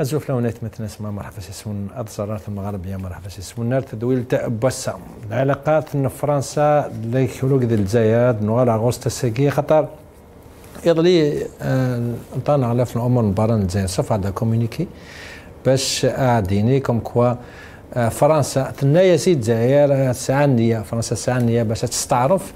الزوف لونات مثلا اسمها مرحبا سيسون الزرارات المغربية مرحبا سيسون. نار تدويل بوسا العلاقات ان فرنسا لي خلوق ديال الجزائر نوال اغوستا ساكي خاطر يضلي انطانا على في الأمور مبارن الجزائر. صف هذا كومونيكي باش اعديني كوم كوا فرنسا تنايا سي الجزائر النيه فرنسا النيه باش تستعرف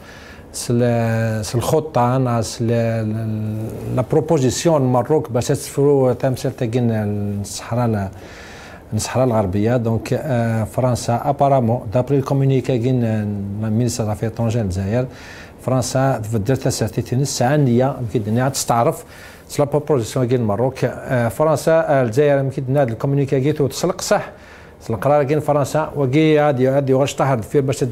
الخطه ناس لا بروبوزيسيون المروك باش تسفروا تمثيل تاكين الصحراء الصحراء الغربية. دونك فرنسا ابارامون دابري الكومونيكي كين المينيستر دافير طونجير الجزائر فرنسا تسرتي تنس النيه يمكن تعرف لا بروبوزيسيون كين المروك فرنسا الجزائر يمكن هذا الكومونيكي كيتو تسلق صح؟ القرار كاين فرنسا. وكي غادي غادي واش طهر فيه باش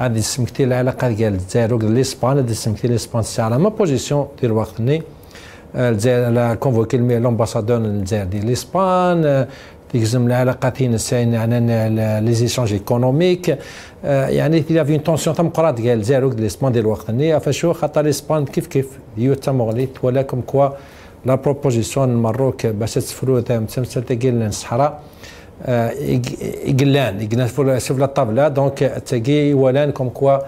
غادي سمكتي العلاقه ديال الجزائر الاسبان غادي سمكتي الاسبان على ما بوزيسيون ديال الوقت ني الجزائر كونفوكي لومباسادور الجزائر ديال الاسبان تيجزم العلاقات الساين عن لي زيشونج ايكونوميك يعني في اون تونسيون تم قرات ديال الجزائر ديال الاسبان ديال الوقت ني فشو خاطر الاسبان كيف كيف ديو تمغلي ولكم كوا لا بروبوزيسيون المروك باش تسفرو تمثل ديال الصحراء يقلان يقلان شوف لا طابله دونك تاكي ولان كوم كوا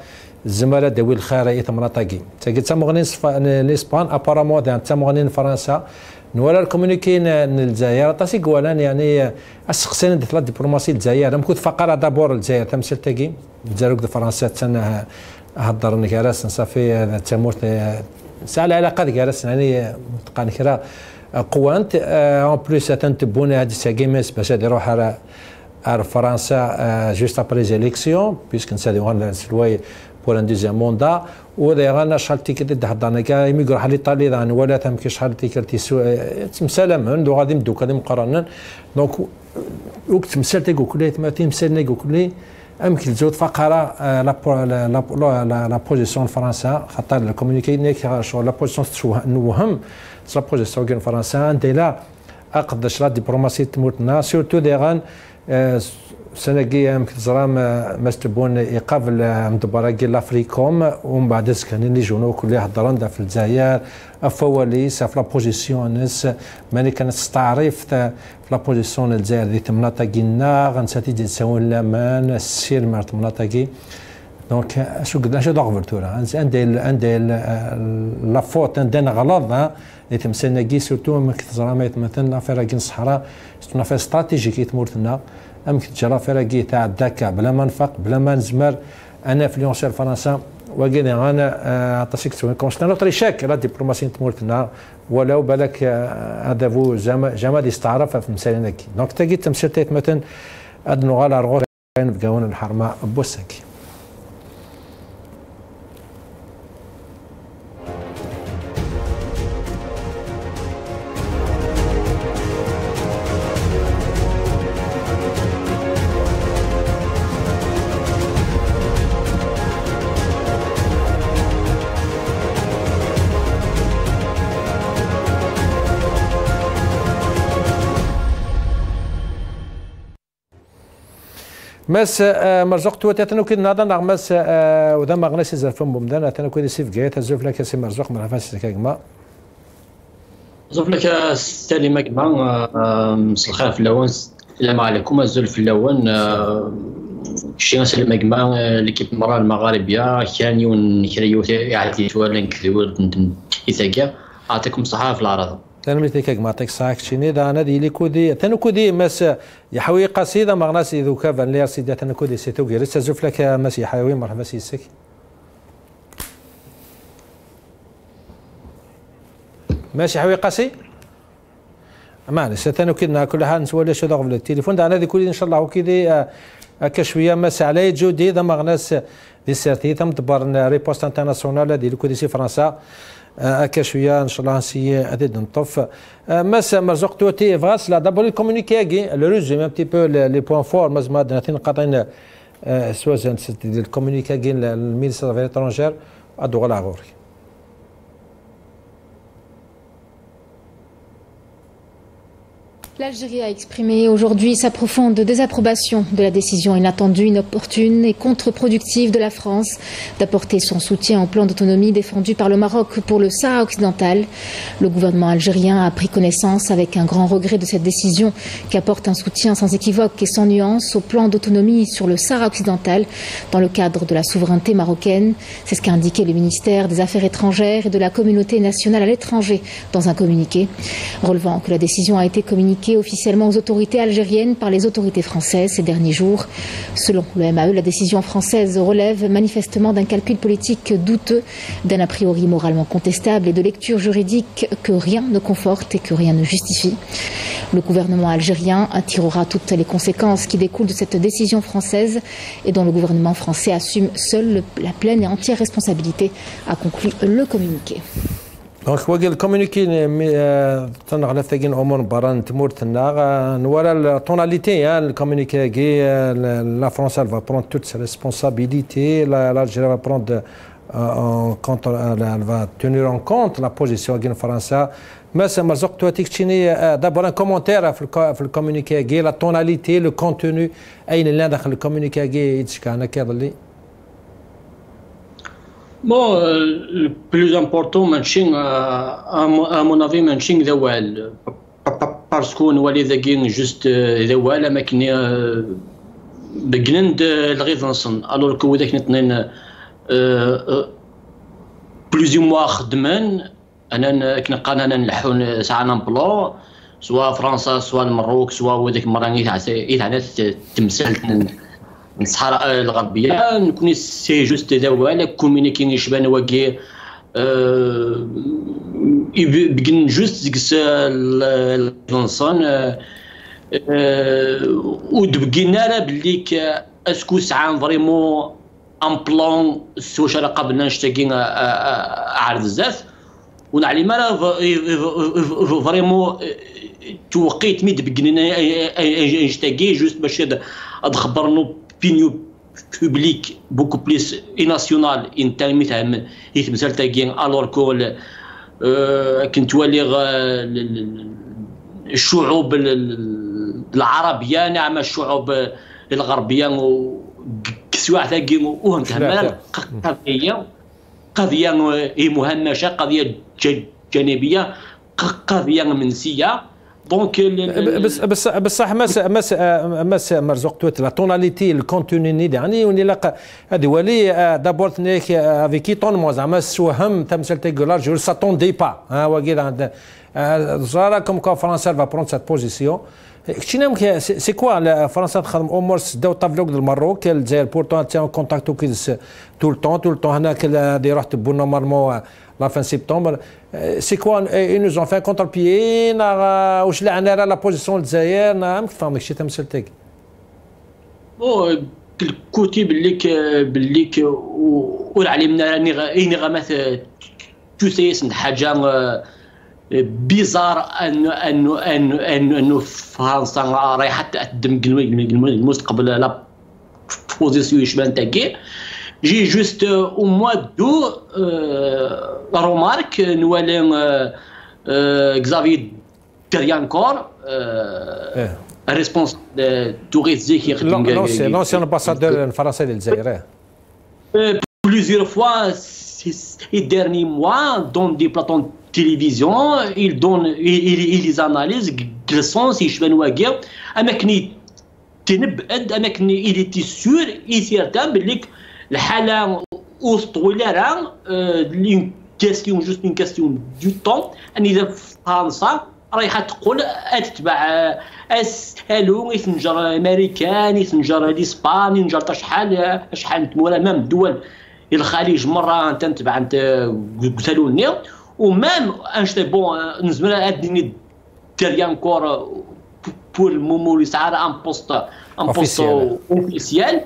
الزملاء داوي الخير تمرا تاكي. تاكي تمغنين لاسبان ابارامون دان تمغنين فرنسا. نورا الكومونيكين الجزائر. تاسي قوالان يعني اسقسين ديال الدبلوماسي الجزائر. مكوت فقرة دابور الجزائر. تمثل تاكي. الجزائر فرنسا تسنى هضر نكاراس صافي تموت سال العلاقات كاراس يعني تقان كرا قوانت اون بليس تنتبون هاد الساكيمس باش يروح على فرنسا جوست ابري زيليكسيون بيسك نسالي غانا سلواي بور ان دوزيام موندا ولا غانا شحال تيكت هضرنا كا يمي يروح ليطالي دان ولا تم كي شحال تيكت تمسالم عندو غادي مدوك غادي مقارنين دونك وقت تمسال تيقول كلي تمسال يقول كلي امكن زود فقره لا لا بوزيسيون فرنسا خاطر الكومونيكي نيك شغل لا بوزيسيون نوهم بروجيسيون كاين فرنسا انت لا اقد شرا دبلوماسيه تموتنا سورتو دي غان سنقي يمكن زرام مستبون يقابل مدبرة كي لافريكوم ومن بعد كان اللي جونو كل هضران في الجزائر افواليس في لابوزيسيون نس ماني كانت تستعرف في لابوزيسيون الجزائر دي تمناطا كينا غنساتي دي تساون لامان السير مار تمناطا كي دونك شو قد شو دوغفرتورا عندي عندي لا فوت عندنا غلط يتمثلنا كي سورتو ما كتزرا مثلا لافير كي الصحراء سيت لافير استراتيجيك تمورتنا ام كتجرا لافير كي تاع الدكا بلا ما نفق بلا ما نزمر أنا انفلونسير فرنسا وقيل أنا عطاسيك تسوي كونستان نوتري شاك لا ديبلوماسي تمورتنا ولو بالك هذا فو جمال يستعرف في مسالنا كي دونك تاكي تمثيل مثلا ادنو غالا رغور في قاون الحرمه بوساكي ماس آه، مرزق تو تاتنو كي نادا نغمس آه، وذا ما غناس زرفم بمدان تاتنو كي سيف جايت زوف لك سي مرزق مرحبا سي كاكما زوف لك ستالي ماكما مسا الخير في الأول السلام عليكم الزول في الأول شي ناس ماكما ليكيب مرا المغاربيه كان يون كريو يعطي توالن كذور يتاكا اعطيكم الصحه في العرض لأن ميتيكاك معطيك صاك شيني دا أنا دي لي كودي. تانو كودي ماس يحوي قصيدة مغناس ذو كافان لي سيدي تانو كودي سيتو غير. تزوف لك ماس يحوي مرحبا سيسك. ماشي حوي قاسي معلش تانو كدنا كل حال نسولي شو ضغط التليفون دا أنا دي كودي إن شاء الله وكيدي هكا شوية ماس علي جودي دا مغناس دي سيرتي تم دبر ريبوست انترناسيونال دي كودي سي فرنسا. هكا شوية إن شاء الله نسي عدد نطف. مس مرزوق توتي فاس لا دابور الكومونيكي لو ريزوم ان بتي بو لي بوان فور مز ما نعطينا قاطعين سواء الكومونيكي المينستر دافير اترونجير ادو غلا L'Algérie a exprimé aujourd'hui sa profonde désapprobation de la décision inattendue, inopportune et contre-productive de la France d'apporter son soutien au plan d'autonomie défendu par le Maroc pour le Sahara occidental. Le gouvernement algérien a pris connaissance avec un grand regret de cette décision qui apporte un soutien sans équivoque et sans nuance au plan d'autonomie sur le Sahara occidental dans le cadre de la souveraineté marocaine. C'est ce qu'a indiqué le ministère des Affaires étrangères et de la communauté nationale à l'étranger dans un communiqué, relevant que la décision a été communiquée officiellement aux autorités algériennes par les autorités françaises ces derniers jours. Selon le MAE, la décision française relève manifestement d'un calcul politique douteux, d'un a priori moralement contestable et de lecture juridique que rien ne conforte et que rien ne justifie. Le gouvernement algérien tirera toutes les conséquences qui découlent de cette décision française et dont le gouvernement français assume seul la pleine et entière responsabilité, a conclu le communiqué. دونك وقال الكومونيكي تنغلا ثاقين امور بران تمور تنا نورا التوناليتي الكومونيكي كي لا toutes ses responsabilités l'Algérie va prendre en compte elle va tenir en compte la position de فرنسا بس مرزوق تواتيك تشيني دابور ان كومونتير في الكومونيكي كي لا توناليتي لو كونتوني اين اللي داخل الكومونيكي كي يتشكى أنا كيظلي Euh, le plus important, ماشي à mon avis ماشي ذا وال باسكو نولي ذاكي جوست ذا وال ما كني بقنند الغيظ نصن الوغ كو ذاك نتنين بلوزيو موا خدمان انا كنا قانا أنا نلحون ساعه بلو سواء فرنسا سواء المروك سواء وذاك المره يتعنى تمثال الصحراء الغربية. نكون سي جوست دوالا كومينيكين يشبان واكي أه بقن جوست ديك الفنصان أه ودبقينا راه بلي أسكو ساعه فريمون أن بلان سواش قبلنا نشتاقي عارف بزاف ونعلم راه فريمون توقيت مي دبقنا نشتاقي جوست باش تخبرنو بوبليك بوكو بليس اي ناسيونال ان تايم يتهم يتمثل تاكين الور كو كنت ولي الشعوب العربيه نعم الشعوب الغربيه كسوا تاكين وهم تهم قضيه قضيه مهمشه قضيه جانبيه قضيه منسيه دونك بس بس بصح مس مس مس مرزوق تويت لا توناليتي الكونتوني يعني وني لا هذه ولي دابور نيك افيكي طون مو زعما سوهم تمثل تيغولار جو ساتون دي با ها وكيل عند زارا كوم كو فرنسا فا برون سات بوزيسيون كتشينا سي كوا فرنسا تخدم امور داو طافلوك المروك الجزائر بورتو تي كونتاكتو كيز تو التون تو التون هناك اللي رحت بو نورمالمون fin septembre. C'est quoi Ils nous ont fait un contre-pied, واش لعنا لا بوزيسيون الجزائر كيف فهمك شي تمثلتك بو كلكوتي بليك بليك ولعلمنا راني غامات توسيس حاجة بيزار انه انه انه انه انه فرنسا رايحه تقدم المستقبل لا بوزيسيون يشبان تاكي جي جوست أو موا دو رومارك نوالي كزافي دريانكور ريسبونسابل توريست كي يخدم لونسيان امباسادور الفرنسي للجزائر plusieurs fois ces derniers mois dans des plateaux de télévision il donne il, il les analyse قرصون يشبان واقع اماكن تنبأد اماكن il était sûr يسير تام بليك الحالة طويلة راه لي كاستيون جوست اون كاستيون دو طون ان إذا فرنسا رايحه تقول أتتبع اسالو يتنجر أمريكان يتنجر الإسبان ينجر شحال شحال تمولا مام الدول الخليج مرة أنت تبع أنت قلتلو لي ومام انشتي بون نزمر أديني ديريان كور بور مومو يسعى ان بوست ان بوست اوفيسيال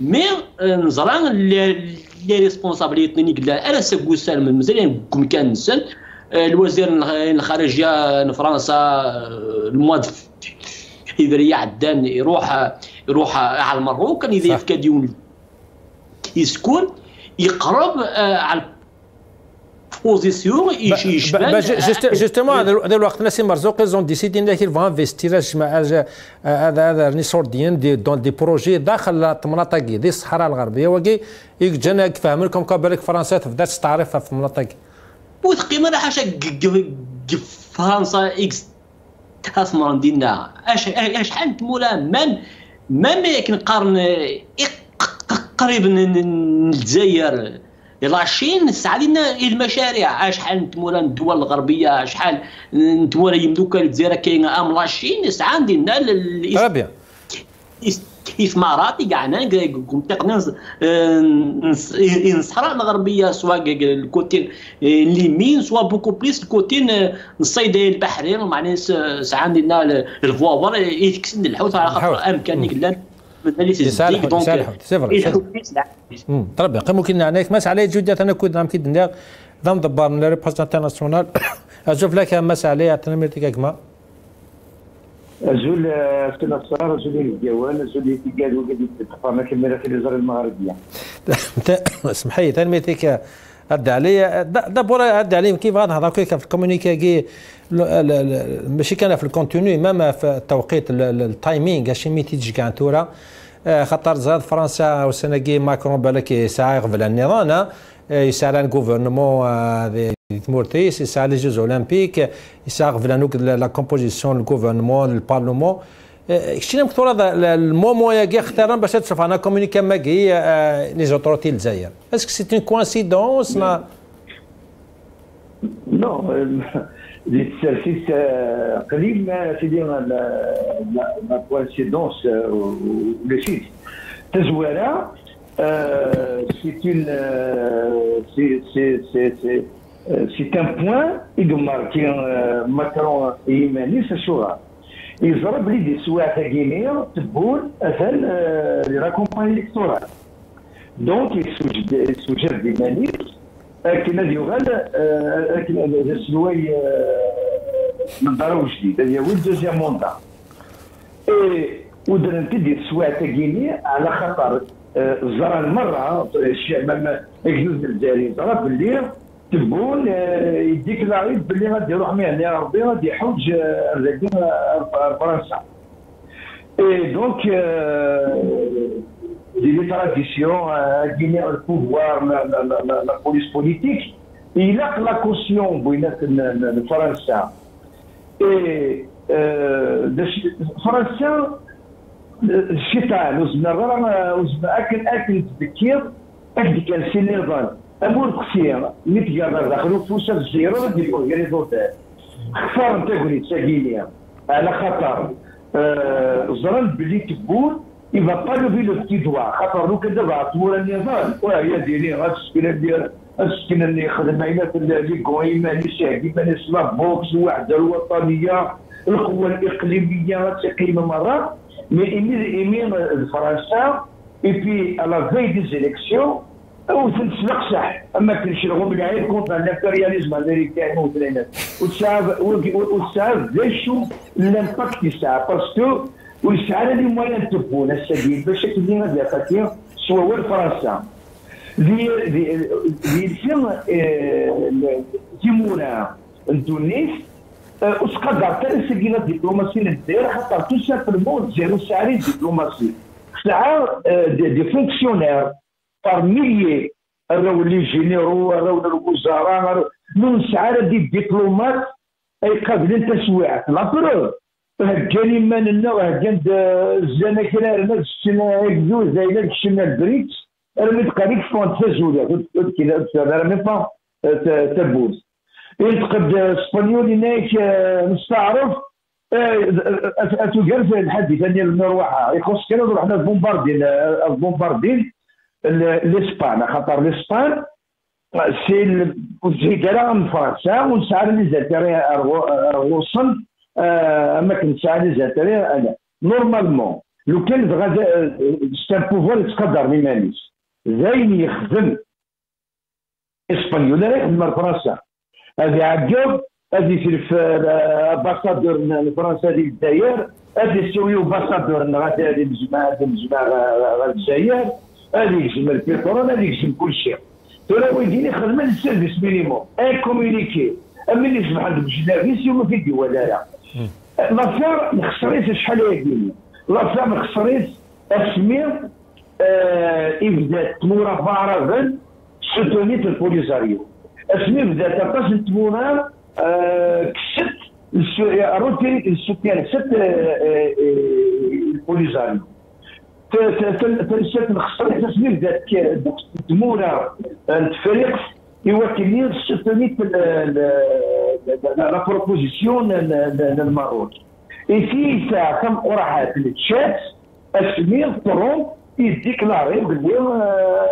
مي نزران لي ريسبونسابيلتي قلنا أنا سكو سالم مزيان كم كان نسن الوزير الخارجية فرنسا الموا فيفري عدان يروح يروح على المروك. كان إذا كاديون يسكن يقرب على بوزيسيون يشبه جوستومون هذا الوقت ناس مرزوق زون ديسيدي انك فون انفستير هذا هذا نيسور ديان دي دون دي بروجي داخل المناطق دي الصحراء الغربيه وكي جانا فاهم لكم بالك فرنسا تبدا تستعرف في المناطق وثقي ما حاشا فرنسا إكس تاثمر ديالنا اش شحال مولا من ما كنقارن قريب الجزائر لاشين سعدنا المشاريع؟ شحال نتمولا الدول الغربية؟ شحال نتمولا يمدوك الجزائر كاين أم لاشين ساعه عندنا إستثمارات كاعنا تقدر الصحراء الغربية سواء الكوتين اليمين سواء بوكو بليس الكوتين الصيد البحري معناها ساعة عندنا الفوافر يتكسن الحوت على خاطر امكانيه يصالحوا يصالحوا فري تربي ممكن عليك مس عليه جودة أنا كنت نعم كيد ندير ضم دبار من ريبريزونتي ناسيونال أشوف لك مس عليه عطينا ميرتيك كما زول في نصار زول الجوال زول يتقال وقد يتفق كميرة في الجزر المغربية. اسمح لي ثاني ميرتيك ادى علي دابور ادى علي كيف غنهضر؟ كيف في الكومونيكي ماشي كان في الكونتوني مام في التوقيت التايمينغ اش ميتي تجي كان تورا خاطر زاد فرنسا وسناكي ماكرون بالك يسعى يغفل النظام يسعى لأن غوفرنمون مورتيس يسعى لي جوز اولمبيك يسعى يغفل لا كومبوزيسيون الغوفرنمون البارلمون كشينا مكتورة المومو يا اختارن باش تشوف أنا كومونيكي ماكي لي زوتوريتي الجزائر اسكو سي اون كوانسيدونس نو للتسرسيس قليل ما سيدي لا كوانسيدونس ولا شيء تزويره سي اون ان بوان يقمر كي ماكرون يماني الشغل يجرى بلي دي سوايع تاكينيا تبون اثن لي راكومباني الكتورال دونك يسوجد دي مانيس لكن هذه يغال لكن هذا سلوي من ضرب جديد. هذه هو الدوزيام موندا ودرن تدي سواع تاكيني على خطر زرا المرة الشعب الجزائري زرا باللي تبون يديك العيد باللي غادي يروح مهني ربي غادي يحوج فرنسا. إي دونك دي تراديسيون غادي البوفوار لا بوليس بوليتيك يلاق لا كوسيون بينات فرنسا إي فرنسا الشتاء وزنا غير وزنا أكل أكل تذكير أكل كان سي نظام. أمور كثير. نتقرر داخل فوسا الزيرو غير يزوتال خسر نتا قولي تساقينيا على خاطر زران بلي تبون لو في دوا خاطر لو دابا طول النظام وهي ديالي غاد السكينة ديال السكينة اللي خدم هنا في لي كويما لي شاهدي ماني سلاف بوكس الوحده الوطنية القوة الإقليمية تقييم مرة. مي ايمي فرنسا. اي بي على في دي زيليكسيون تنسلق صح أما كنشرغوا بالعين كونتر الامبرياليزم الامريكان والثلاثات وتسعى وتسعى شو الامباكت يسعى باسكو ويسعى لي موان تبون السبيل باش كدي غادي يعطيك سوا فرنسا دي دي دي الفيلم تيمونا. تونس وتقدر حتى السكينه الدبلوماسيه للدائره خاطر تو سامبلومون زيرو ساعه دبلوماسي. ساعة دي فونكسيونير. ميليي راهو لي جينيرو راهو الوزراء من سعر دي ديبلومات اي قابلين تسويعات لا بروف هكاني مالنا وهكان الزناكرا رنا السنة هكذو زايدة السنة البريكس راه متقاليك فون تسازولة كذا راه ميم با تبوز اسبانيولي نايك نستعرف اتوقف الحديث ديال المروحه يخص كان رحنا البومباردين البومباردين لإسبان. خاطر لإسبان سي من فرنسا ونسعى لي زاتري غوصن أما كنسعى لي زاتري أنا. نورمالمون لو كان غادا سي بوفوار يتقدر لمانيس زين يخدم إسبانيول راه يخدم فرنسا. هذه عقب هذه في امباسادور فرنسا ديال الجزائر هذه سويو امباسادور غادي الجماعه الجماعه الجزائر. هذه يجزم البترول هذه يجزم كل شيء. ترى ويديني خدمة للسيرفيس مينيموم. ان كومونيكي اما اللي يصبح عندك جنافيس يوم فيديو ولا لا لافير ما خسريش شحال يديني لافير ما خسريش اسمير ابدا آه، تمورا فارغا سوتونيت البوليزاريو. أسمي بدا تقاس تمورا آه، كشت روتيني كشت يعني كشت البوليزاريو. فالشات نخسر حتى سنين ذات تمورا الفريق يوكل سوتوني لا بروبوزيسيون للمغرب. اي في ساعه كم قرعات الشات اسمير ترون يديكلاري بلي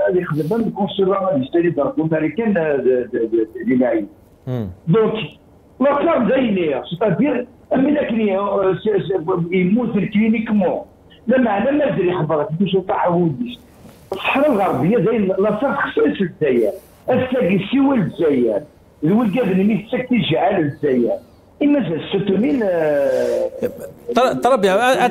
اللي خدم الكونسولاريست اللي داركم امريكان للعين دونك لا فام زينير سيتادير كليون يموت كلينيكمون لما على ما الجري خبرك باش صح وديش الصحراء الغربية زي لاصق خصوص الجزائر. الساقي سوى الجزائر. الولقاد اللي ميتسكتي جعل الجزائر. إما 600 طلب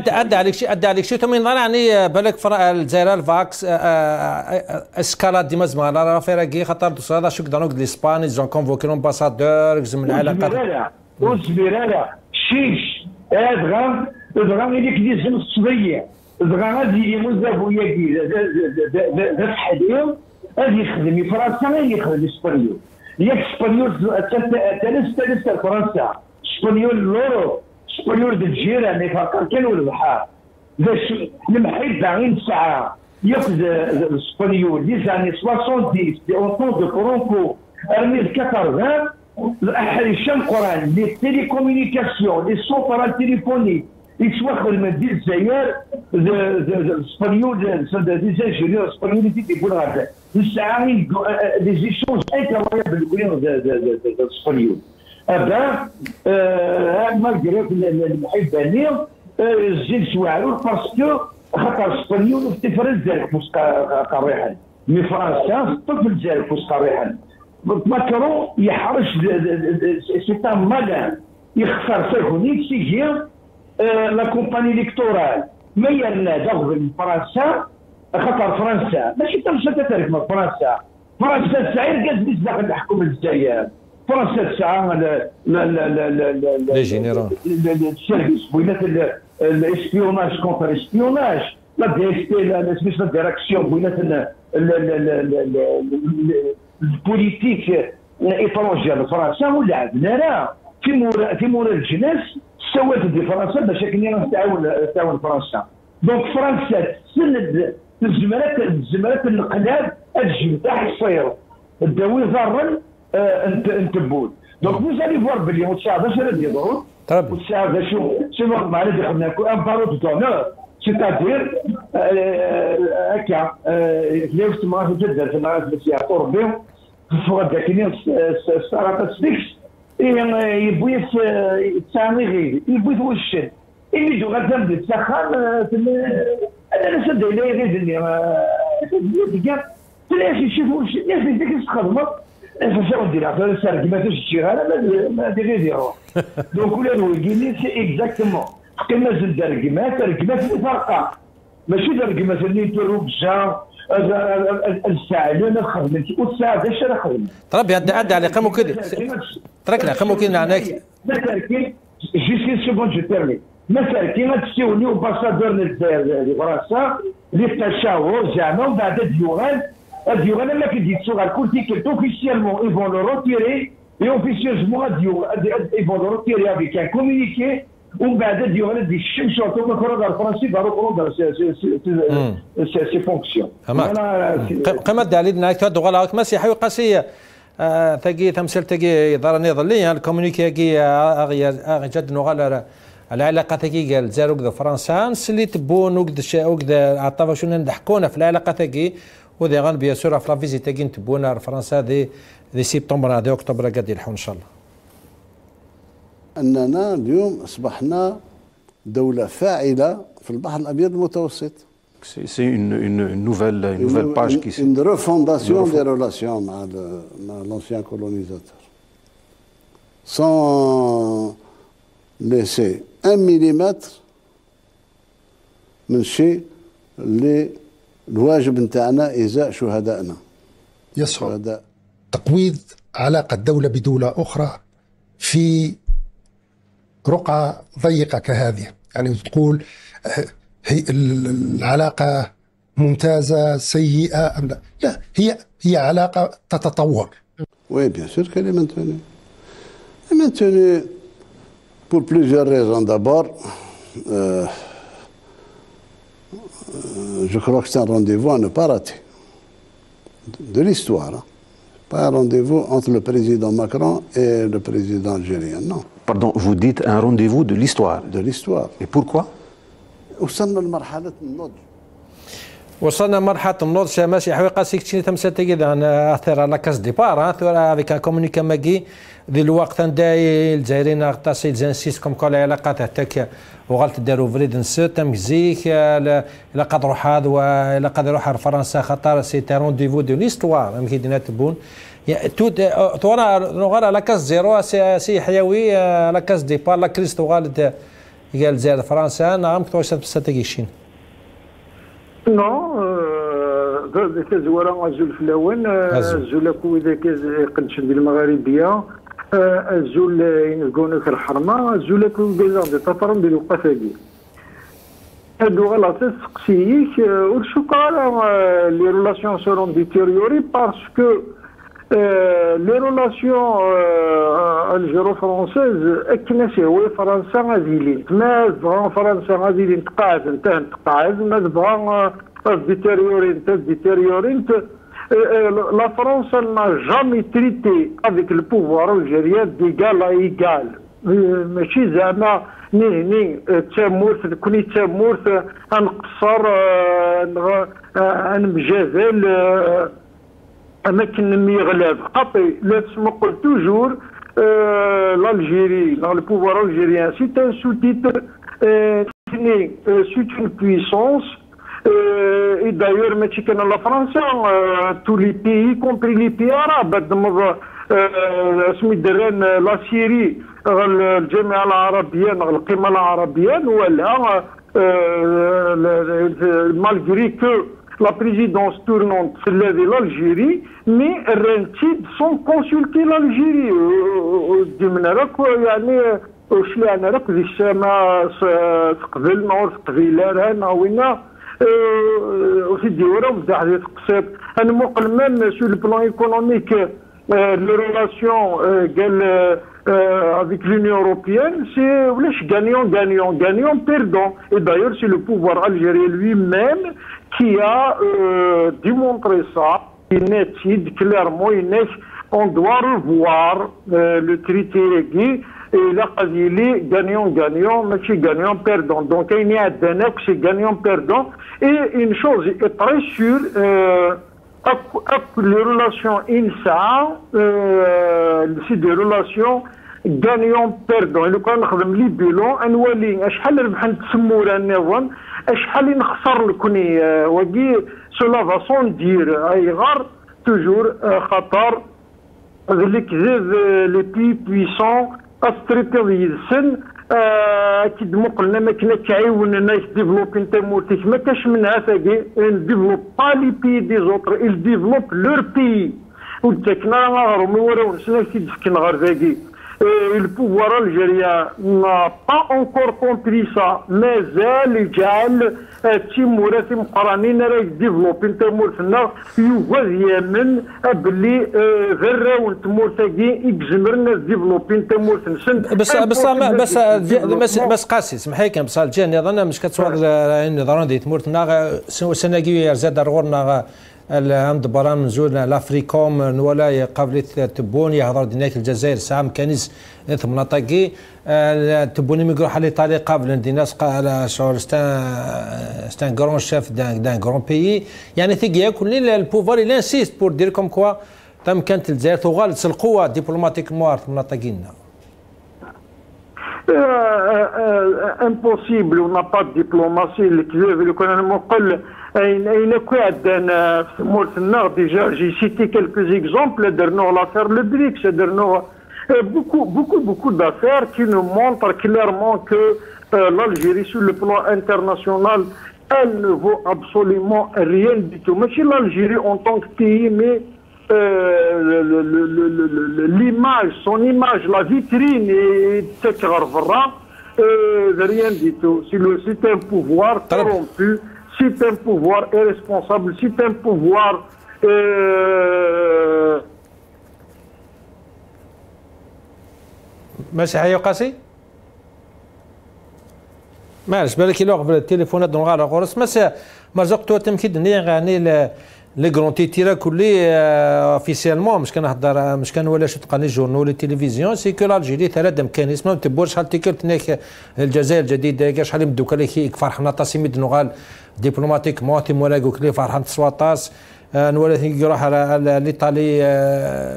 ادى عليك شيء ادى عليك شيء تمين يعني بالك الجزائر الفاكس آه، آه، آه، اسكالا ديما زمان. راه فيراكي خاطر دوسرا. شو كدانوك ليسبان جون كونفوكي لومباسادور زمن العلاقات وزميرالا شيش ادغا دغا إليك دي زمس تبيع اللي غادي يلي مزابو ياكي ذا تحدير غادي يخدم فرنسا غادي يخدم اسبانيول ياك اسبانيول ثالث ثالث فرنسا اسبانيول لورو اسبانيول د الجيران اللي فاكر كانوا البحر باش المحيط باغين الساعة ياك الاسبانيول لي زاني 70 دي اونتون دو فرونكو 1980 الاحرشه القران لي تيليكومونيكاسيون لي سوبر تيليفونيك يتوخر من دي الجزائر الاسبانيول ديزاجيريور اسبانيول اللي تيقول هذا الساعة لي زيشونج انكرويابل كل الاسبانيول ابا مالغري المحيط الثاني الجيل سواعرو باسكو خاطر الاسبانيول افتفر الزرق قريحا مي فرنسا طف الزرق قريحا ماكرون يحرش سي ان مالان يخسر سيرفونيك سيجير لا كومباني ليكتورال ما يرنا تغضب فرنسا خطر فرنسا ماشي تمشى تترك فرنسا فرنسا تسعى الكاز مصداق تحكم الجزائر فرنسا تسعى لي جينيرال السيرفيس بوينات الاسبيوناج كونتر اسبيوناج لا دي اس بي لا سميتها لا ديراكسيون بوينات البوليتيك الايطاليه لفرنسا ولا عندنا في مورا في مورا الجناس سوات دي فرنسا باش كني نتعاون تعاون فرنسا. دونك فرنسا تسند الزمرات الزمرات الانقلاب الجيم تاع الصير الدوي ضر آه، انت انت بول. دونك فوز الي فوار بلي وتساعد اش غادي يضرو وتساعد شو سي نورمال اللي خدنا لكم. ان دو دونور سيتادير هكا آه، لو تما في الجزائر في النهار اللي فيها ربي فوق داك السرطان سبيكس آه، يبويس آه، تسامي غيري. يبويس وشن اللي دو غزام دي تسخر آه، أنا نسد إلى غير اللي تلقى تلاش يشوف وشن ناس اللي ديك تخدمت شنو ندير عرفت السرق ما تمشي شي غالا ما غير يروح دونك ولا نولي سي إكزاكتومون. قمة زند رقمات رقمات مفرقة ماشي رقمات اللي تروك جا الساعة اللي أنا خدمتي والساعة أنا خدمتي. تربي عندي عندي تركنا قاموا كده هناك مثلا كي جي سي سكوند جو تيرمي مثلا كي غتسيوني وباسادور لفرنسا اللي في التشاور زعما ومن بعد ديوران ديوران لما كديتو غنكون تيكيت اوفيسيالمون ايفون لو روتيري et officieusement ils vont le retirer avec un communiqué ومن بعد ديال دي الشمس وتوما كره الفرنسي دارو كره سي فونكسيون. قمت دليل انك دوغال هاك مسيحي وقاسيه آه، تاقي تمثيل تاقي نظلي يعني الكومونيكي كي آه، اغي أغي جد نوغال آه، العلاقة تجي قال زارو كذا فرنسا. نسلي تبون وكذا وكذا عطاف شنو نضحكونا في العلاقة تجي وذي غان بيان سور في لافيزي تاقي نتبونا فرنسا دي دي سبتمبر دي أكتوبر قد يلحون إن شاء الله. أننا اليوم أصبحنا دولة فاعلة في البحر الأبيض المتوسط. سي اون نوفيل نوفيل باج كي سي اون ريفونداسيون دي ريلاسيون مع مع لونسيان كولونيزاتور سون ليسي ان ميليمتر من شيء اللي الواجب نتاعنا ازاء شهدائنا يصعب تقويض علاقة دولة بدولة أخرى في رقعة ضيقة كهذه يعني تقول آه، هي ال- العلاقة ممتازة سيئة أم لا لا هي هي علاقة تتطور Oui, bien sûr qu'elle est maintenue. Elle est maintenue pour plusieurs raisons. D'abord, euh, euh, je crois que c'est un rendez-vous à ne pas rater. De, de l'histoire. hein. Pas un rendez-vous entre le président Macron et le président algérien. Non, Pardon, vous dites un rendez-vous de l'histoire. de l'histoire. Et pourquoi وصلنا لمرحلة النضج. وصلنا مرحله النوض ماشي حقيقه سيكتشيني تم ساتيكي أنا اثر على كاس ديبار افيك ان كومونيكا ماكي ذي الوقت داي الجزائريين اغتاسي زانسيس كوم كل علاقات هتاك وغلط داروا فريد نسو تم زيك إلى قد روح هذا والى قد روح فرنسا خاطر سي رونديفو دو ليستوار ام كيدنا تبون يا تو تورا نغار على كاس زيرو سي سي حيوي لا كاس ديبار لا كريستو غالد قال الجزائر فرنسا نعم كتوش تساتيكي شين نو كزورا الزول في الأول أزول. الزول أكو إذا ديال المغاربيه آه، الزول ينقون في الحرمة الزول أكو كازان دي ديال القفاقي هادو غلط تسقسيك قال لي ريلاسيون سورون ديتيريوري باسكو لي ريلاسيون الجيرو فرونسيز اكنا هو فرنسا غادي لين ما تبغى فرنسا غادي لين تقاعد انت تقاعد ما تبغى ديتيريوري انت ديتيريوري انت لا فرنسا n'a jamais traité avec le pouvoir algérien d'égal à égal. ماشي زعما نهني تامورت كوني تامورت نقصر نمجازل أما كن غلاب. قطي لا تسمى قلت توجور لالجيري لا البوفوار الجيريان سي تان سو تيتر تني سي تون بويسونس اي دايور ماشي كان لا فرنسا تو لي لي بيي عرب دمر اسمي دران لا الجامعة العربية القمة العربية ولا مالجري كو la présidence tournante c'est l'Algérie mais الرانتيد sont consulter l'Algérie ديما راك يعني واش يعني راك ذي السماء تقبل ما تقبيل انا وين وفي الديوره وبدا حديث قصير انا مقل ميم سو لو بلان ايكونوميك لي ريلاسيون قال avec l'Union européenne, c'est gagnant, gagnant, gagnant, perdant. Et d'ailleurs, c'est le pouvoir algérien lui-même qui a euh, démontré ça, une clairement, une on doit revoir euh, le traité et la Kazili gagnant-gagnant, mais gagnant-perdant. Donc il y a un gagnant-perdant. Et une chose est très sûre, euh, les relations INSA, euh, c'est des relations gagnant-perdant. Le cas, شحال نخسر لكني وقي cela va sans dire. أي غار toujours خطر. ذلك زيد لي بي بويسون استريتي يدسن أكيد مقلنا ما كنا كعيوننا ديفلوبي انت مورتيك ما كاش منها ثاقي ديفلوب با لي بي دي زوتر ديفلوب لور بي. وإنت كنا نهار من ورا ونسنا كي غير ذاكي le pouvoir algérien n'a pas encore compris ça. مازال يجعل تيمورات مقرانين راه ديفلوبي انت مورتنا يوغا يمن باللي غير تمورتاكي يجزمر الناس ديفلوبي انت مورتنسن بس بس بس بس بس قاسي سمحي كان بس الجان نظن مش كتصور نظران دي تمورتنا سناكي زاد رغورنا العمد برام نزول لافريكوم ولا قبل تبون يهضر ديناك الجزائر ساعه مكانيز ثم نطاقي تبوني ميقرو حالي طالي قبل دي ناس قال شغل ستان ستان غران شيف دان دان غران بيي يعني ثقي كل البوفار insiste pour dire comme quoi تم كانت الجزائر تغالط القوه ديبلوماتيك موار ثم نطاقينا امبوسيبل ونا با ديبلوماسي اللي كنا نقول اين كو عندنا في مورتنا ديجا جي سيتي كيلكو زيكزومبل درنو لافير لو بريكس درنو beaucoup, beaucoup, beaucoup d'affaires qui nous montrent clairement que euh, l'Algérie, sur le plan international, elle ne vaut absolument rien du tout. Mais si l'Algérie en tant que pays, mais l'image, son image, la vitrine est euh, rien du tout. C'est un pouvoir corrompu, C'est un pouvoir irresponsable, c'est un pouvoir. Euh... ماشي حي قاسي معلش بالك الا قبل التليفونات دون غالا غورس مس مرزق تو تمكيد ني غاني لي كرون تيتيرا كلي اوفيسيالمون مش كنهضر مش كان ولا شي تقني جورنو لي تيليفزيون سي كو الجيري ثلاث مكانيزم ما تبور شحال تيكلت هناك الجزائر الجديده شحال مدوك اللي فرحنا تاسيمي دنوغال ديبلوماتيك موتي مولا كلي فرحان تسواطاس نولا يروح على ليطالي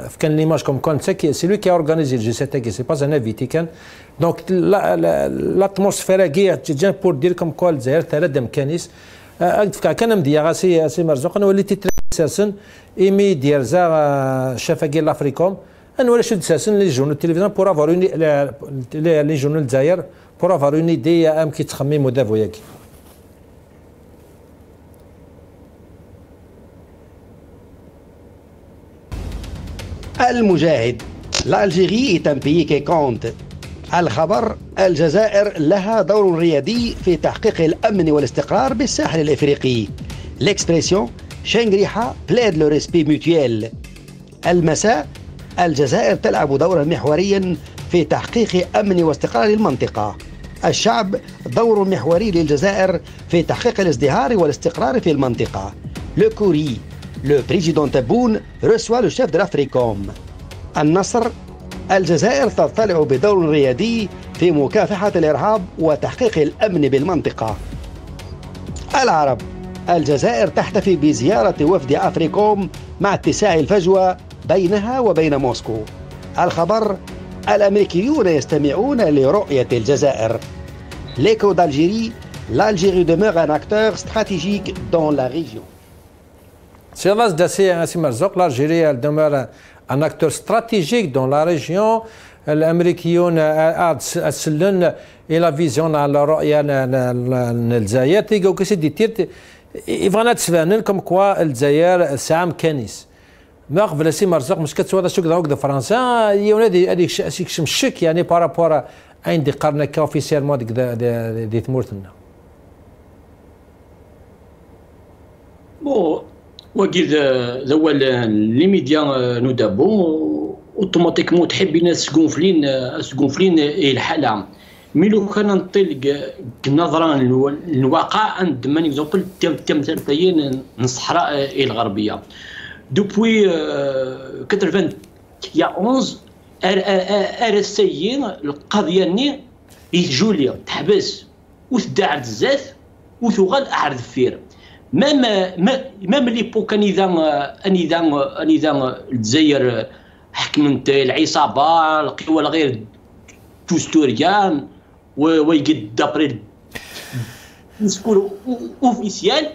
في كان ليماج كوم كون سي لو كي اورغانيزي الجي سي تي سي با ان انفيتي كان دونك لاتموسفير كي تجي بور دير كوم كول الجزائر ثلاث مكانيس كان مديا غاسي سي مرزوق أنا وليت ساسن ايمي ديال زا شافاكي لافريكوم أنا ولا شد ساسن لي جورنال التلفزيون بور افوار لي جورنال الجزائر بور افوار اون ايدي ام كي تخمم ودافو ياكي المجاهد. l'Algérie est un الخبر الجزائر لها دور ريادي في تحقيق الأمن والاستقرار بالساحل الإفريقي. l'expression شنغريحة بلاد لو ريسبي ميوتيال المساء الجزائر تلعب دورا محوريا في تحقيق أمن واستقرار المنطقة. الشعب دور محوري للجزائر في تحقيق الازدهار والاستقرار في المنطقة. Le Courrier le président تبون reçoit le chef de l'Africom. النصر الجزائر تطلع بدور ريادي في مكافحة الإرهاب وتحقيق الأمن بالمنطقة العرب الجزائر تحتفي بزيارة وفد أفريكوم مع اتساع الفجوة بينها وبين موسكو الخبر الأمريكيون يستمعون لرؤية الجزائر ليكو d'Algérie l'Algérie demeure un acteur stratégique dans la région. C'est là, c'est Marzouk, l'Algérie, elle demeure un acteur stratégique dans la région. الامريكيون ارسلن إلى فيزيون على رؤيه الجزائر تيقو كسي دي تير يبغانا تسفانن كم كوا الجزائر ساعه مكانيس ما قبل سي مرزق مش كتسوى شوك داوك فرنسا يونادي هذيك الشك يعني بارابور عندي قرن كاوفيسيالمون ديك دي ثمورتنا بون وكيد ذوال لي ميديا ندابو اوتوماتيكمون تحبين سكونفلين سكونفلين الحالة. مي لو كان نطلق نظرا للواقع عند مان إكزومبل تمثالين الصحراء الغربية. دوبوي 91 ارسيين القضية ني جوليا تحبس وتداعد الزاف وتغال اعرض فير مام مام ليبوك انذا انذا انذا الجزائر حكمت العصابه القوى الغير دستوريان ويقد دابري ديسكور اوفيسيال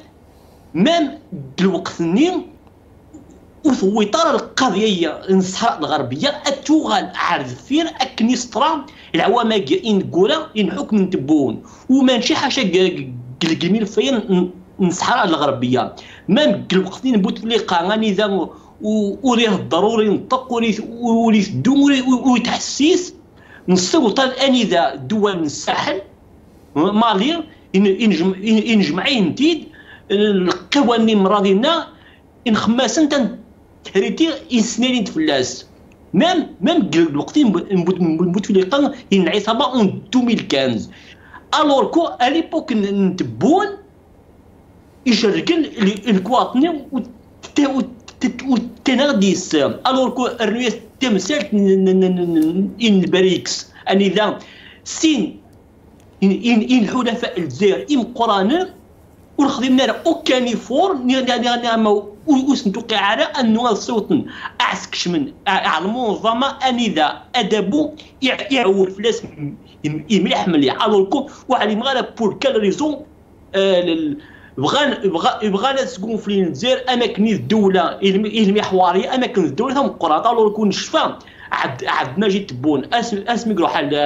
مام الوقت ني وثويطار القضية الصحراء الغربيه اتوغال عارض فين اكني سطرا العوامة ان قولا ان حكم تبون وما نشي حاشا قلقمين فين الصحراء الغربية. مام الوقتين بوتفليقه غاني ذا وريه ضروري نطق وريه الدوم ويتحسيس نستوطن انذا دول من الساحل مالي انجمعين تيد. القوانين مرادينا إن خماسن تهريتي سنين تفلاس مام مام الوقتين بوتفليقه إن العصابه اون 2015 الور كو أليبوك نتبون. يشركن الكواطني وتنغديس الور كو الرؤية تمثال إن بريكس. أن إذا سين ان ان حلفاء الجزائر ام قران ونخدم لنا اوكاني فور نعم وسنتوقع على انه الصوت أعسكش من على المنظمه أن إذا أدبو يعول فلاس مليح مليح. الوغ وعلي مغالا بور كال ريزون بغان بغا بغانا تسكونفلي الجزائر اماكن الدولة المحوريه اماكن الدولة هم قراطه لو يكون شفا. عبد عبد مجيد تبون. اسم اسم يروح على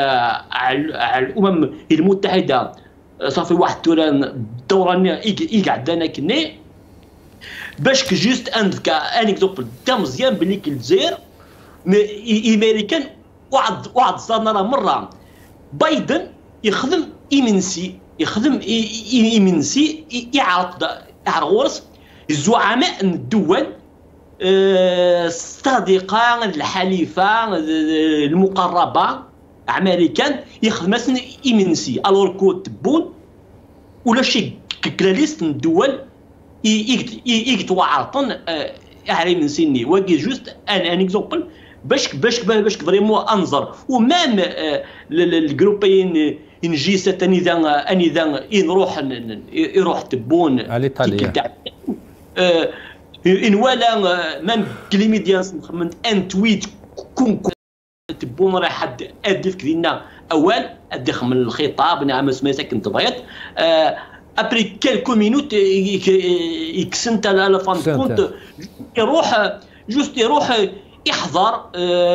على الأمم المتحدة. صافي واحد الدوران يقعد أنا كني. باش جوست ان اكزومبل تا مزيان كي الجزائر. إمريكان واحد واحد صار مرة. بايدن يخدم إيمنسي. يخدم ايمنسي يعرض يعرض الزعماء الدول الصديقة الحليفة المقربة أمريكان يخدم ايمنسي الور كو تبون؟ ولا شي كلاليست الدول يتوعرطن على من سني واقي جوست ان ان اكزومبل باش باش باش فريمون انظر. ومام الجروبين إن جي سات أني ذا اني ذا نروح يروح تبون. إن ولا مام كليميديان من ان تويت كون تبون راح حد ادف كذينا أول أدخ من الخطاب نعم سميتك كنت بغيت. أبري كيلكو مينوت يكسنت على فان كونت. يروح جوست يروح يحضر.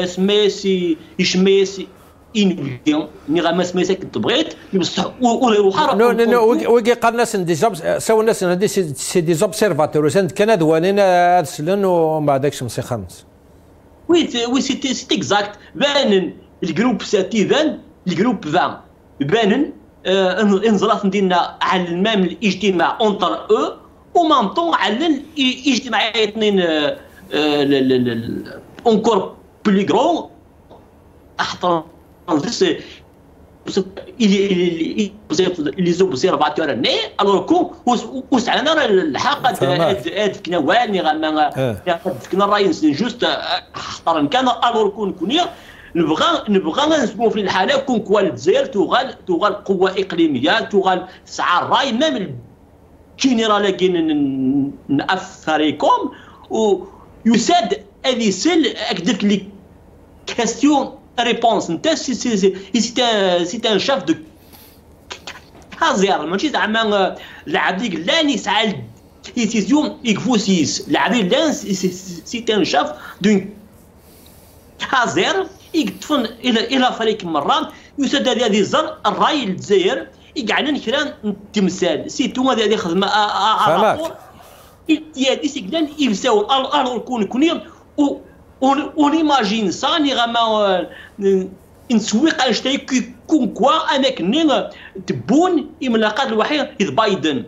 سميسي يشميسي ان فيديو ني غا ما سميتها كنت بغيت بصح ويروح نو نو نو وكي قال الناس دي جوب سوا الناس دي سي دي زوبسيرفاتور كان دوانين أرسلن ومن بعد داكشي مسي خمس. وي وي سي سي اكزاكت بانن الجروب ساتي ذان الجروب 20 بانن انزلاط ديالنا على المام الاجتماع اونتر أو ومام طون على الاجتماعية اثنين اونكور بلي غرون احترام les observateurs nés alors كو وسعنا الحق هاد غاما فكنا الراي جوست كان الور كون نبغى نبغى نسمو في الحالة كون كوا الجزائر تغال تغال قوة إقليمية تغال تسعى الراي ميم الجينيرال كاين نأفريكم ويساد هذه سيل أكدت لي كاستيون ريبونس نتا سي سي سي سي ان شاف دو كازير ماشي زعما العبد لاني يسعى ديسيزيون يكفوسيس العبد لأن سي ان شاف دون كازير يقطفن إلى إلى فريق مرة يسد هذه الزر الراي الجزائر يقعدن كرا تمثال سيتو هذه خدمه فهمك يا دي سيكلان يمساو الار كون كوني ونيماجين سا ني غاما نسويق اشتي كون كوا انك نين تبون يملاقات الوحيد إذ بايدن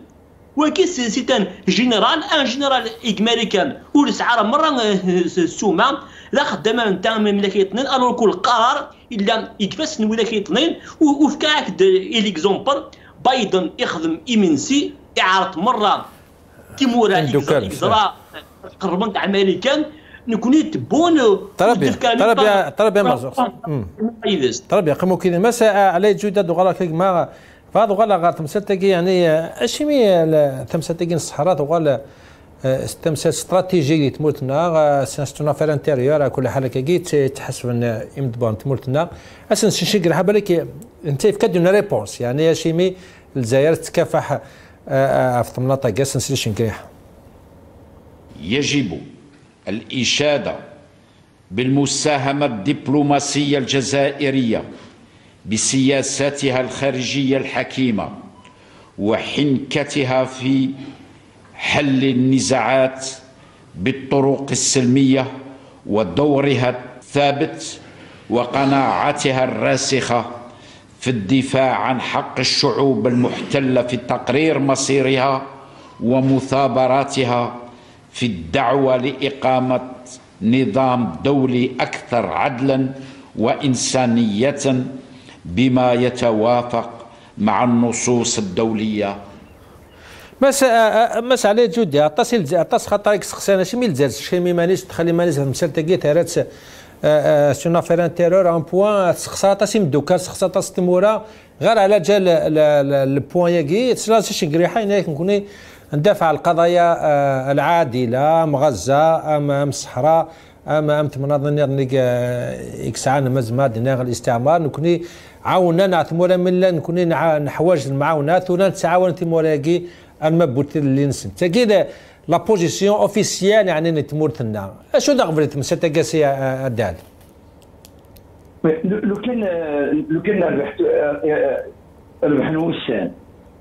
ولكن سي ان جينيرال ان جينيرال امريكان ولسعر مره سوما لا خدامه نتا من كيطنين ألو كل قرار الا يكفاس كيطنين وفكاك ليكزومبل بايدن يخدم ايمنسي يعرض مره كيمورا يقدر قربن تاع امريكان نكوني تبون تربية تربية تربية مرزوق تربية قمو كذا مساء علي جودة دوغالا كيك ما فهذا غالا غار تمسلتكي يعني اشمي تمسلتكي الصحراء وغالا تمثال استراتيجي تمولتنا سنستونا فير انتيريور كل حالة كي تحسب إن يمدبون تمولتنا أسن شي قرح بالك أنت في كدنا ريبونس. يعني يا شيمي الجزائر تكافح في المناطق اسن قريح يجب الإشادة بالمساهمة الدبلوماسية الجزائرية بسياساتها الخارجية الحكيمة وحنكتها في حل النزاعات بالطرق السلمية ودورها الثابت وقناعتها الراسخة في الدفاع عن حق الشعوب المحتلة في تقرير مصيرها ومثابراتها في الدعوة لإقامة نظام دولي أكثر عدلا وإنسانية بما يتوافق مع النصوص الدولية. مس مس عليه جودي عطاس عطاس خاطر سقسانا شي ميل زاد. شي مي مانيش تخلي مانيش مسال تاكي تارات سون افير ان تيرور ان بوان سقسا عطاس مدوكا سقسا عطاس تمورا. غير على جال البوان ياكي. تسلا شي قريحة. هناك نكوني ندافع القضايا العادلة أم غزة ام أم الصحراء ام أم تمناض نيك اكسعان مزما دينا الاستعمار. نكوني عاونا نعتمولا من نكوني نحواج المعاونات ولا نتعاون تيموراكي المبوت اللي نسن تاكيد لا بوزيسيون اوفيسيال يعني نتمورتنا أشو نغفر تمسا تاكاسي الدال لو كان لو كان ربحت ربح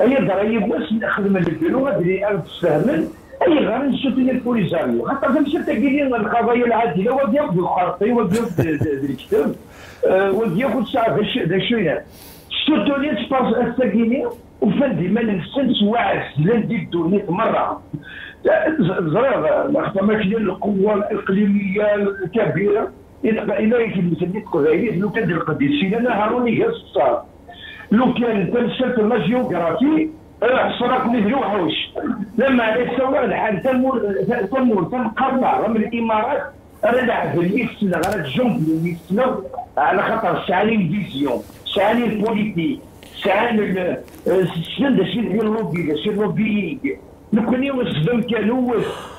درا يبواس نخدم البيرو غادي تفهمن أي غير نسوتونير البوليزاريو خاطر فهمت تاكيني القضايا العادله ودي يأخذ الخرطي ودي يأخذ الكتاب ودي يأخذ ساعه ذا شوية سوتونير سباس استاكيني وفان ديما نفسن واعر سلان دي الدنيا مره زرع ما كاين القوه الاقليميه الكبيره إلى يمكن قبائليه لو كان القديسين أنا هاروني غير الصار لو كان تمثلت لا جيوغرافي حصرك مثل وحوش. لما عليه الثورة الحال تمور تمور تنقطع من الإمارات راه في الميكسنا غير الجنب الميكسنا على خاطر شعالين فيزيون شعالين بوليتيك شعال شنو شي اللوبي شي اللوبيينغ نكوني وسبم كان هو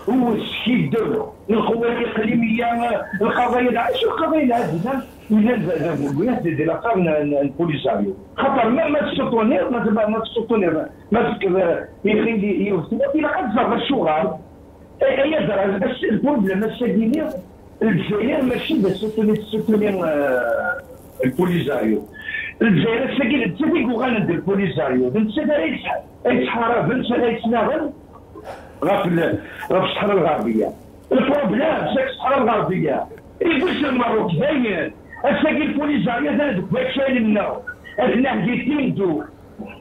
هو الشيء دور القوى الإقليمية القضايا شو القضايا هذه لا قرن البوليساريو خاطر ما تسوطونير ما تسوطونير ما يخلي يوصل إلى قد زرع الشغل اي درا بس البروبليم السادينير الجزائر ماشي بس تسوطونير البوليساريو الجزائر ساكن تسدي كوغان ندير بوليساريو بنت يتحارب بنت يتناغل غاف غاف الصحراء الغربيه البروبلام ساك الصحراء الغربيه يقولش المروك داير الساكن البوليساريو هذا دوك شايل لنا إحنا حكيتين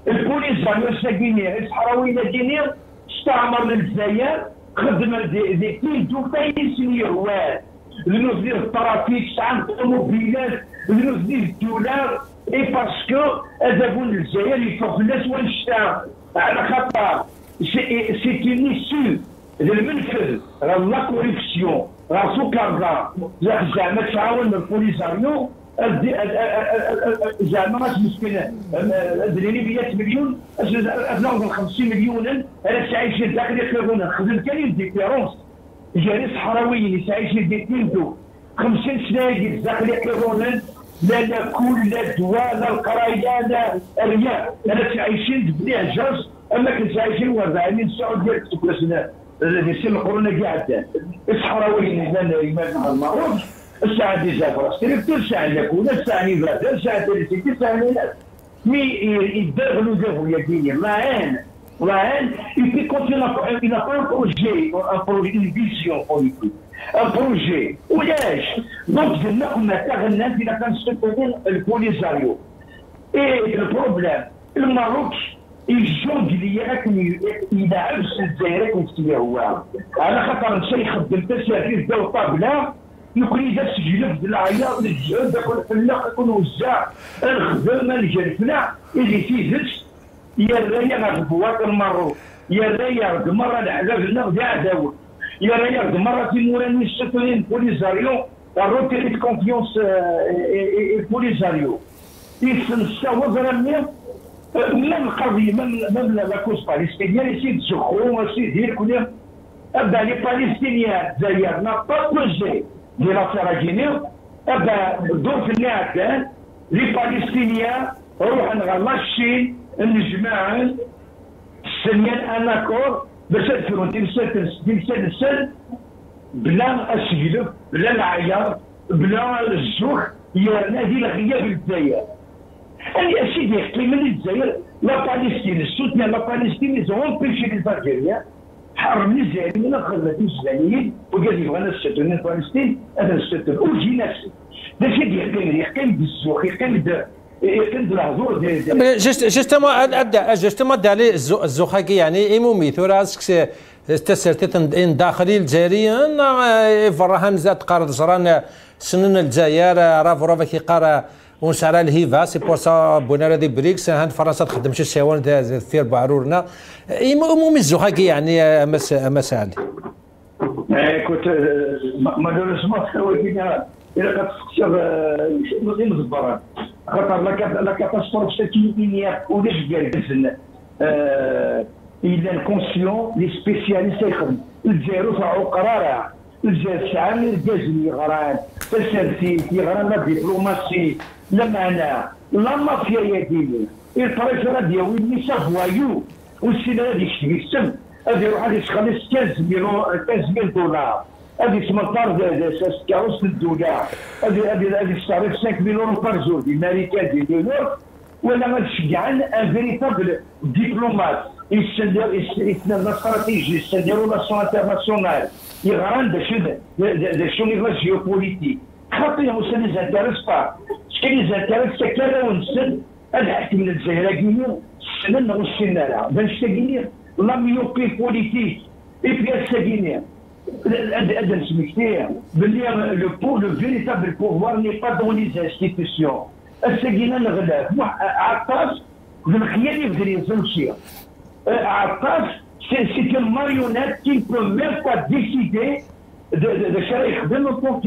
البوليساريو الساكنين الصحراويين دينير استعمر للجزائر خدم دي كين دو تاين سنيروات لنوز ديال الترافيك شحال الطوموبيلات لنوز ديال الدولار اي باسكو هذا بون الجزائر يفوق الناس ونشتا على خاطر سي اون ايسو المنفذ لا كوريبسيون راه سو كاردا زعما تعاون البوليساريو زعما راس مسكين. دريني ب 100 مليون ناخذ 50 مليون أنا تعيش داخل يخرجون خدم كاين ديفيرونس جاري صحراويين يعيش ديتيندو 50 سنة داخل يخرجون لا ناكل لا دواء لا القراية لا الرياء. أنا تعيشين بلي جرس أما كنت عايشين 40 ساعه ديال كتبنا سي القرون كاع الصحراويين هنا الامام المعروف الساعة دي زافر ستريكتور الساعة لكونا الساعة نيفادا الساعة تلسيتي الساعة نينات مي يدرغلو دافو يا ديني il n'a pas un projet un projet une vision politique un projet ولاش دونك قلنا كنا تغنى إذا كان سوتونين البوليزاريو إيه البروبليم الماروك الجونجلي راكم يلعب الجزائر راكم هو. على خاطر نشي يخدم تسافير داو طابلة يكون إذا سجل في العياط الجهد داك الفلاح يكون وزع الخدمه الجرفنا اللي فيه زدت يا الرايه غتبواط المرو يا الرايه مرة العذاب لنا كاع داول يا الرايه مرة في موراني السكرين بوليزاريو. الروتي دي كونفيونس بوليزاريو. يسنسا وزرا من القضية من من لا كوز باليستينيان يسيد زخرو يسيد يدير كل ابدا لي باليستينيان الجزائر. نا با بروجي دي لافير غينيو ابدا الدور في النعكان لي باليستينيان روح نغلا الشين نجمع سنيان أن اكور باش نديرو تمثال السن بلا اسجلب بلا العيار بلا الزوخ يا نادي الغياب الجزائر يا سيدي يحكي من الجزائر لا باليستين السودان لا باليستين زون بيشي للجزائر حرم الجزائر من خلت الجزائريين وقال يبغى نستدون فلسطين أنا نستدون وجي نفسي دا سيدي يحكي يحكي بالزوخ يحكي جوستومون جوستومون دالي الزوخاكي يعني ايمومي ثورا اسك تسرتي ان داخلي الجزائري فراهان زاد قارد زران سنن الجزائر رافو كي قرا ونسعر الهيفا سي بور سا بونارا دي بريكس هاد فرنسا تخدم شي سيوان ثير بعرورنا. المهم الزوخاكي يعني امس أمس علي كنت مالوريسمون إلى كتفكر غير مزبران خاطر لا كاتاستروف ساكينية ولاش كاع الا الكونسيون لي سبيسياليست يخدم. الجزائر وضعوا قرارها الجزائر تسعى من الجازم يغران. تسلسل يغران دبلوماسي لا معنى لا مافيا يديني الطريق راه ديال النساء فوايو والسيدة غادي يشتري السم. غادي يروح غادي يخلص 15 دولار. هذه سمطار كاروس الدولار هذه هذه هذه تستعرض 5 مليون بار جور دي ماريكان دي دولار ولا غتشجعن ان فيريتابل ديبلومات يستنى استراتيجي يستنى رولاسيون انترناسيونال يغران باش باش نيفو جيوبوليتيك خاطر هو سا با لي انتيريس كلا ونسد الحكم من الجزائر كينير السنن والسنة لا باش تكينير لا ميوبي بوليتيك اي بيا ساكينير هذا نسمكتيه باللي لو بو لو فيريتابل بوفوار ني با دون لي انستيتيسيون الساكينه الغلاف عطاس بالخيال يقدر ينزل عطاس c'est une marionnette qui ne peut même pas décider de شرا يخدم en tant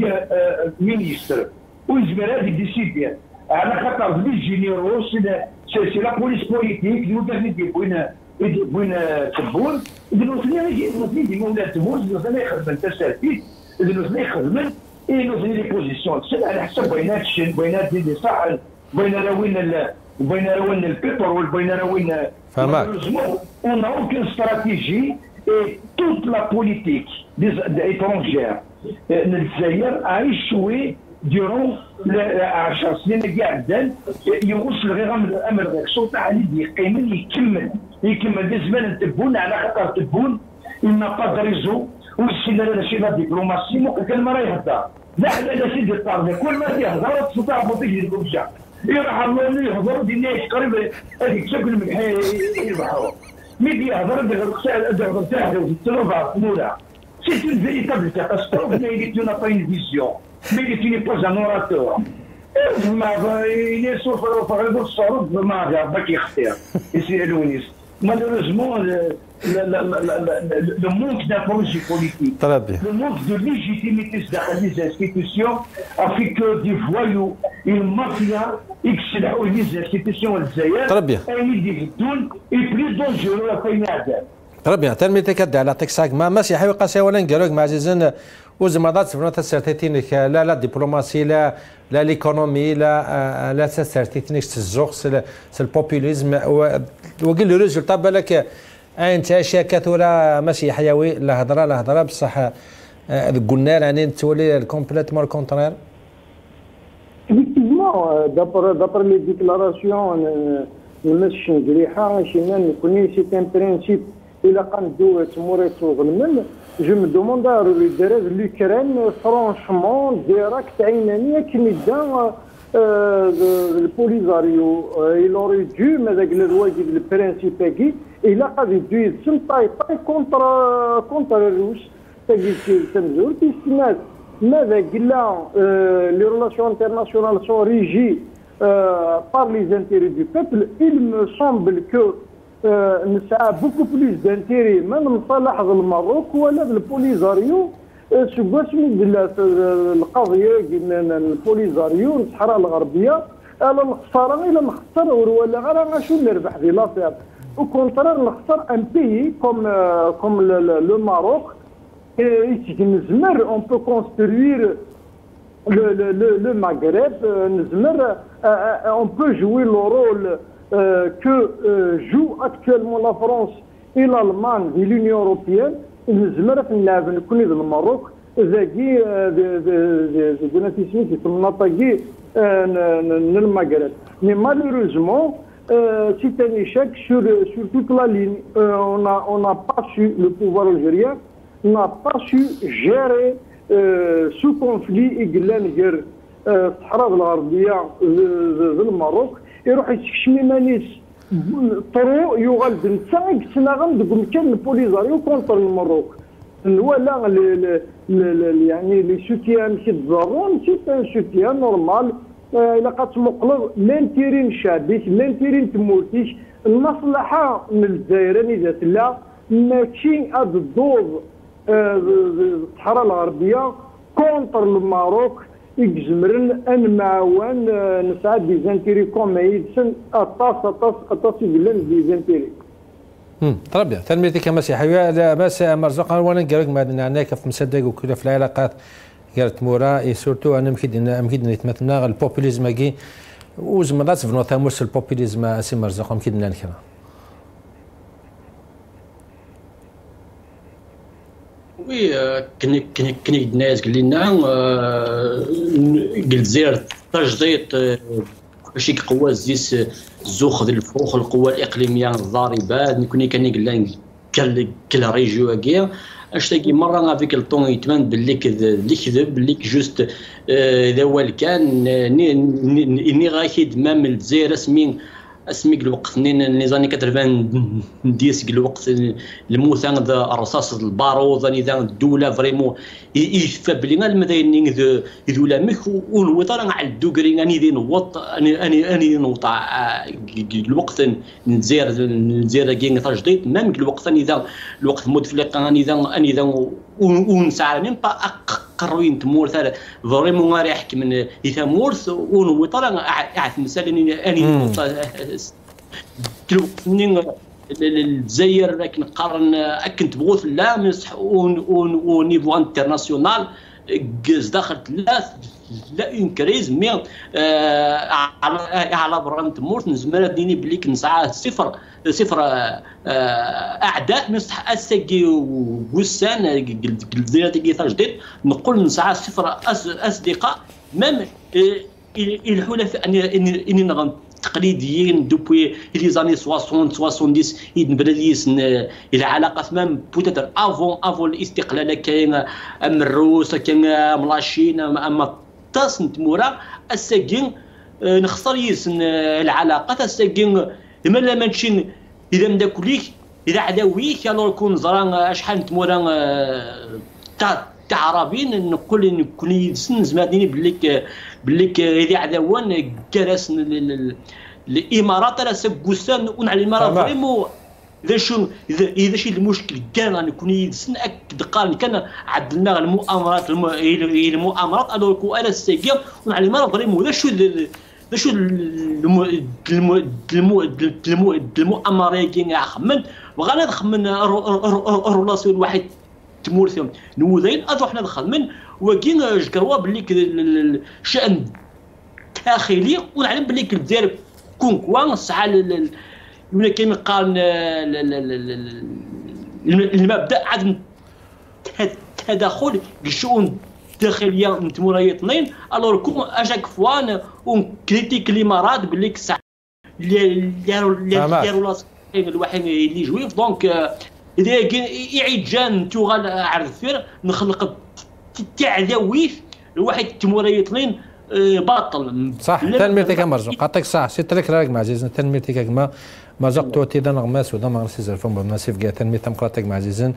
que ministre ويجبر هذيك ديسيدي على خاطر لي جينيرو سي لا بوليس بوليتيك اللي وين وين وين تبون يديروا ثني يديروا ثني ديما ولا تبون يديروا ثني يخدم تساتيت يديروا ثني يخدم يديروا ثني لي بوزيسيون على حسب بينات الشين بينات دي صح بين وين وبين وين البيتر وبين وين فهمك. aucune stratégie et toute la politique des, étrangères. الجزائر a échoué durant عشر سنين قاعدا يوصل غير الأمر ذاك صوت علي يقيم يكمل يكمل. زمان تبون على خاطر تبون. إما با دريزو والسيدة لا شي لا دبلوماسي ممكن ما يهدر لا لا سيدي الطرد كل ما يهدر تصدع بوطيجي الكبشة يروح الله يهضر ديناش قريب. هذيك شكل من يربحوا مي يهضر؟ دغ تاعه في التلوفا مولا. catastrophe, mais il est une, pas une vision. Mais il n'est pas un orateur. est sauf le الصاروخ ما ربك يختار يصير لونيس malheureusement le, le, le, le, manque d'approche politique, le manque de légitimité les institutions a fait que des voyous, une mafia, يكسلعوا les institutions الجزائر bien. يديفدون et plus dangereux فين عدد Très bien. تلميذ كدا على تكساك ما ماشي حيوي قاسي ولا نقروك مع زيزن وزمادات سفرنا تسرتيتين لا لا دبلوماسي لا لا ليكونومي لا لا تسرتيتين الزوغ سل البوبوليزم وقل لي ريزولتا بالك أنت اشياء كثيره ماشي حيوي؟ لا هضره لا هضره بصح قلنا يعني تولي كومبليتمون كونترير Effectivement, d'après les déclarations الناس شنجريحة شينا نكوني سي ان برينسيب إلا قندو تموريت وغنمن جو مو دوموند لي درز لوكران فرونشمون ديراكت عينانية كي دا البوليزاريو il aurait dû ماذاك الواجب البرينسيب كي إلا قد يدو يتسم طاي طاي كونتر كونتر الروس تاكي تنزور تيستناس ماذا قلنا لي ريلاسيون انترناسيونال سون ريجي par les intérêts du peuple, il me semble que نسعى بوكو بليس دانتيري من مصالح الماروك ولا البوليزاريو. سكواش من القضية قلنا البوليزاريو الصحراء الغربية. أنا نخسر إلى نخسر ولا غير شو نربح في لافير أو كونترير نخسر ان بيي كوم كوم لو ماروك. نزمر؟ اون بو كونستروير le, le Maghreb, on peut jouer le rôle euh, que euh, joue actuellement la France et l'Allemagne et l'Union européenne. نزمر في نلعب نكوني في الماروك زاكي بناتيسمي في المناطق المغرب مي مالوروزمون c'est un échec sur, sur toute la ligne. Euh, on n'a on a pas su, le pouvoir algérien n'a pas su gérer سو كونفلي يقلان غير الصحراء الغربيه في الماروك يروح يستكشم مانيس طرو يغالب نتا يقتنا غندق مكان البوليزاريو كونتر الماروك ولا يعني لي سوتيان كي تزارون سي ان سوتيان نورمال إلا كتمقلب لانتيرين شعبيك لانتيرين تموتيك المصلحة من الجزائريين ذات لا. ماشي هاد الدوز الصحراء الغربية كونتر الماروك يجزمرن أن معاون نسعى دي زانتيري كوم يدسن اطاس اطاس أطاس يقلن دي زانتيري طربيا تنميتي كما سي حيوة لا بس مرزوق وأنا قالك ما عندنا في مصدق وكذا في العلاقات. قالت مورا اي سورتو أنا مكيد مكيد نتمثلنا البوبوليزم كي. وزمرات فنو ثاموس البوبوليزم سي مرزوق مكيد نكرا وي كني كني كني الناس قال لنا قلت زير تجديد شي قوة زيس زوخ ذي الفوخ القوة الإقليمية الضاربة نكوني كان قلنا كل كل ريجيو كيا اش تاكي مره افيك الطون يتبان باللي كذب باللي جوست اذا هو كان ني غاكيد مام الجزائر اسمين اسميك الوقت نين زاني 80 ديس الوقت الموثان ذا الرصاص البارود ذا الدولة فريمون يفا بلي المداين ذو ذو لامك ونوطا على الدوغري أني ذي نوط اني اني أني نوطا الوقت نزير نزير كين تجديد مام الوقت أني ذا الوقت مدفلق أني ذا أني ذا ونسعى من با قروين تمورث فريمون غير يحكي من إذا مورث ونوطا اعرف مثال اني اني الجزائر لكن قرن أكن تبغوث لا مسح ونيفو انترناسيونال. دخلت لا لا اون كريز مي على بران تمورت نزمر ديني بليك نسعى صفر صفر اعداء مصح اسكي وسان الجزائر تجي جديد نقول نسعى صفر اصدقاء ميم الحلفاء اني نغنط تقليديين دوبوي لي زاني 60 70 يد بلاديس العلاقه مام بوتيتر افون افون الاستقلال كاين ام الروس كاين ملاشين اما تاس نتمورا الساكين نخسر يسن العلاقات الساكين ما ماشي إذا مداكليك إذا عداويك ألو يكون زران شحال نتمورا تاع عربين نقول نكون يدسن زماديني بليك بليك إذا عداوان كراس الإمارات راه سكوسان ونعلم الامارات فريمون إذا شو اذا إذا شي المشكل كان راني كون يدسن اكد قال كان عدلنا المؤامرات المؤامرات أنا السيكير ونعلم الامارات فريمون. إذا شو إذا شو المؤامرة كي خمن وغانا نخمن رولاسيون واحد تمورثهم نموذجين اضو حنا من وكين جكروا باللي الشان الداخلي ونعلم باللي الجزائر كونكوا ساعه من كيما قال المبدأ عدم التدخل للشؤون الداخليه نتموراي اثنين. الور كون اشاك فوان اون كريتيك الامارات باللي ساعه اللي الواحد اللي جويف. دونك إذا يعيد جان توغال عرض فير نخلق تعذويث الواحد تموري اثنين آه، باطل. صح تنميرتك مرزوق قاطيك صح سي تريك راك مع عزيزنا تنميرتك ما مرزوق توتي دا نغماس ودا مغرسي زرفون كاع تنمير تمقراطك مع عزيزن.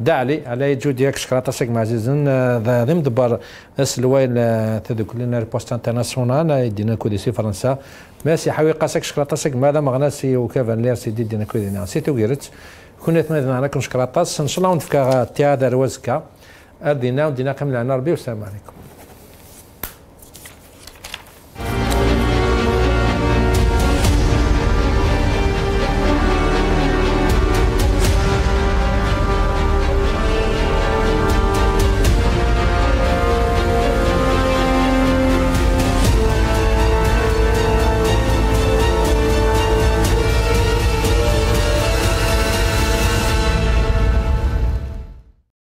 دعلي على جو ديالك شكراطاسك مع عزيزن. ذا ضم دبر اس الويل تذكر لنا البوست انترناسيونال. يدينا كوديسي فرنسا. ماشي حاوي قاسك شكراطاسك ماذا مغناسي وكافان لير سي دينا كودينا سي توغيرت كنا نتمنى عليكم شكراطاس إن شاء الله ونفكا تيادر وزكا أدينا ودينا كامل ربي والسلام عليكم.